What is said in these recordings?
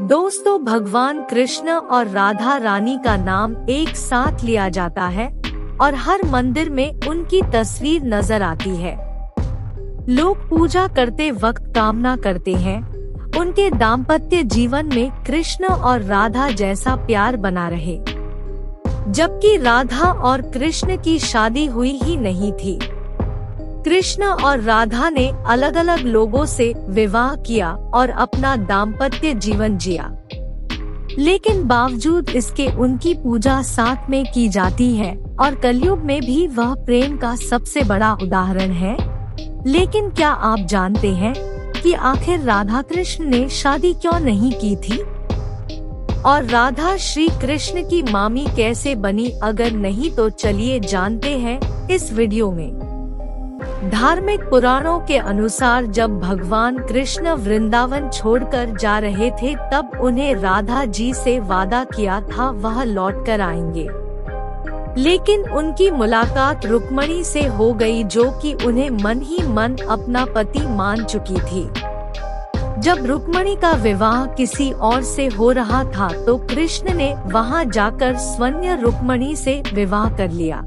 दोस्तों, भगवान कृष्ण और राधा रानी का नाम एक साथ लिया जाता है और हर मंदिर में उनकी तस्वीर नज़र आती है। लोग पूजा करते वक्त कामना करते हैं। उनके दाम्पत्य जीवन में कृष्ण और राधा जैसा प्यार बना रहे। जबकि राधा और कृष्ण की शादी हुई ही नहीं थी। कृष्ण और राधा ने अलग अलग लोगों से विवाह किया और अपना दाम्पत्य जीवन जिया। लेकिन बावजूद इसके उनकी पूजा साथ में की जाती है और कलयुग में भी वह प्रेम का सबसे बड़ा उदाहरण है। लेकिन क्या आप जानते हैं कि आखिर राधा कृष्ण ने शादी क्यों नहीं की थी? और राधा श्री कृष्ण की मामी कैसे बनी अगर नहीं तो चलिए जानते हैं इस वीडियो में। धार्मिक पुराणों के अनुसार जब भगवान कृष्ण वृंदावन छोड़कर जा रहे थे, तब उन्हें राधा जी से वादा किया था, वह लौट कर आएँगे। लेकिन उनकी मुलाकात रुक्मणी से हो गई, जो कि उन्हें मन ही मन अपना पति मान चुकी थी। जब रुक्मणी का विवाह किसी और से हो रहा था तो कृष्ण ने वहाँ जाकर स्वर्ण रुक्मणी से विवाह कर लिया।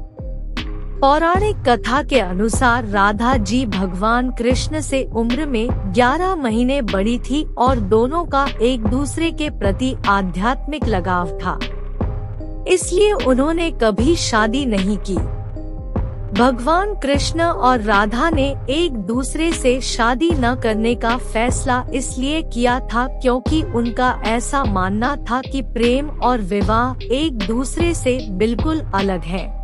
पौराणिक कथा के अनुसार राधा जी भगवान कृष्ण से उम्र में 11 महीने बड़ी थी और दोनों का एक दूसरे के प्रति आध्यात्मिक लगाव था। इसलिए उन्होंने कभी शादी नहीं की। भगवान कृष्ण और राधा ने एक दूसरे से शादी न करने का फैसला इसलिए किया था क्योंकि उनका ऐसा मानना था कि प्रेम और विवाह एक दूसरे से बिल्कुल अलग है।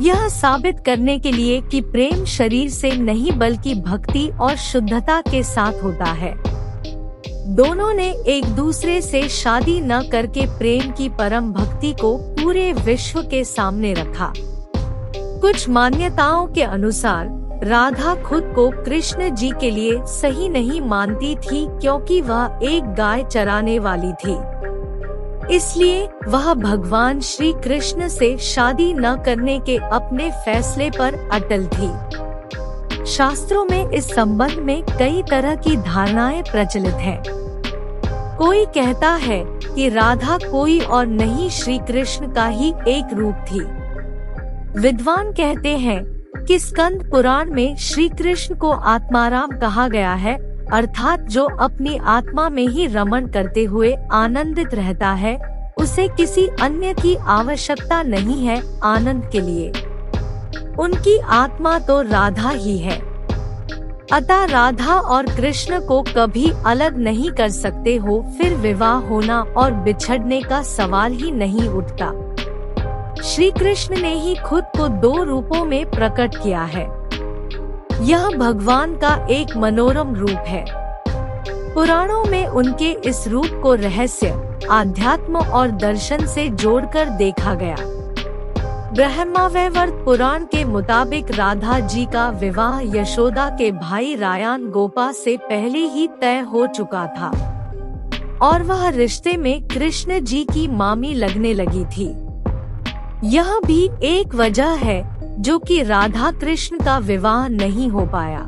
यह साबित करने के लिए कि प्रेम शरीर से नहीं बल्कि भक्ति और शुद्धता के साथ होता है। दोनों ने एक दूसरे से शादी न करके प्रेम की परम भक्ति को पूरे विश्व के सामने रखा। कुछ मान्यताओं के अनुसार, राधा खुद को कृष्ण जी के लिए सही नहीं मानती थी क्योंकि वह एक गाय चराने वाली थी। इसलिए वह भगवान श्री कृष्ण से शादी न करने के अपने फैसले पर अटल थी शास्त्रों में इस संबंध में कई तरह की धारणाएँ प्रचलित हैं। कोई कहता है कि राधा कोई और नहीं श्री कृष्ण का ही एक रूप थी विद्वान कहते हैं कि स्कंद पुराण में श्री कृष्ण को आत्माराम कहा गया है अर्थात जो अपनी आत्मा में ही रमन करते हुए आनंदित रहता है, उसे किसी अन्य की आवश्यकता नहीं है आनंद के लिए। उनकी आत्मा तो राधा ही है। अतः राधा और कृष्ण को कभी अलग नहीं कर सकते हो, फिर विवाह होना और बिछड़ने का सवाल ही नहीं उठता। श्री कृष्ण ने ही खुद को दो रूपों में प्रकट किया है। यह भगवान का एक मनोरम रूप है। पुराणों में उनके इस रूप को रहस्य, आध्यात्म और दर्शन से जोड़कर देखा गया। ब्रह्मावैवर्त पुराण के मुताबिक राधा जी का विवाह यशोदा के भाई रायान गोपा से पहले ही तय हो चुका था। और वह रिश्ते में कृष्ण जी की मामी लगने लगी थी। यह भी एक वजह है जो कि राधा कृष्ण का विवाह नहीं हो पाया।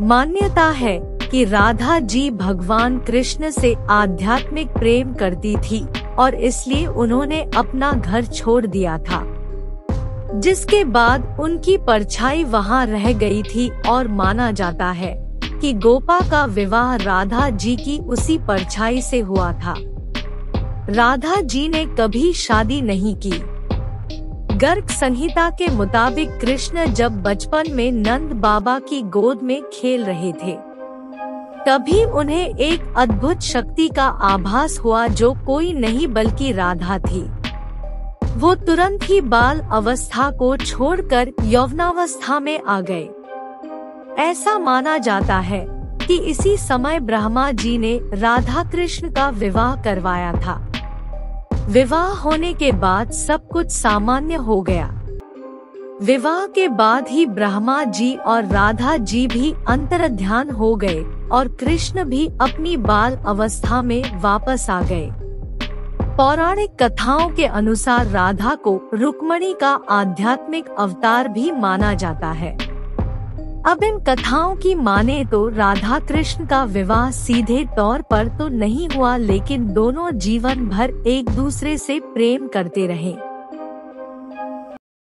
मान्यता है कि राधा जी भगवान कृष्ण से आध्यात्मिक प्रेम करती थी और इसलिए उन्होंने अपना घर छोड़ दिया था। जिसके बाद उनकी परछाई वहाँ रह गई थी और माना जाता है कि गोपा का विवाह राधा जी की उसी परछाई से हुआ था। राधा जी ने कभी शादी नहीं की। गर्ग संहिता के मुताबिक कृष्ण जब बचपन में नंद बाबा की गोद में खेल रहे थे, तभी उन्हें एक अद्भुत शक्ति का आभास हुआ जो कोई नहीं बल्कि राधा थी। वो तुरंत ही बाल अवस्था को छोड़कर यौवनावस्था में आ गए। ऐसा माना जाता है कि इसी समय ब्रह्मा जी ने राधा कृष्ण का विवाह करवाया था। विवाह होने के बाद सब कुछ सामान्य हो गया। विवाह के बाद ही ब्रह्मा जी और राधा जी भी अंतर ध्यान हो गए और कृष्ण भी अपनी बाल अवस्था में वापस आ गए। पौराणिक कथाओं के अनुसार राधा को रुक्मणी का आध्यात्मिक अवतार भी माना जाता है। अब इन कथाओं की माने तो राधा कृष्ण का विवाह सीधे तौर पर तो नहीं हुआ, लेकिन दोनों जीवन भर एक दूसरे से प्रेम करते रहे।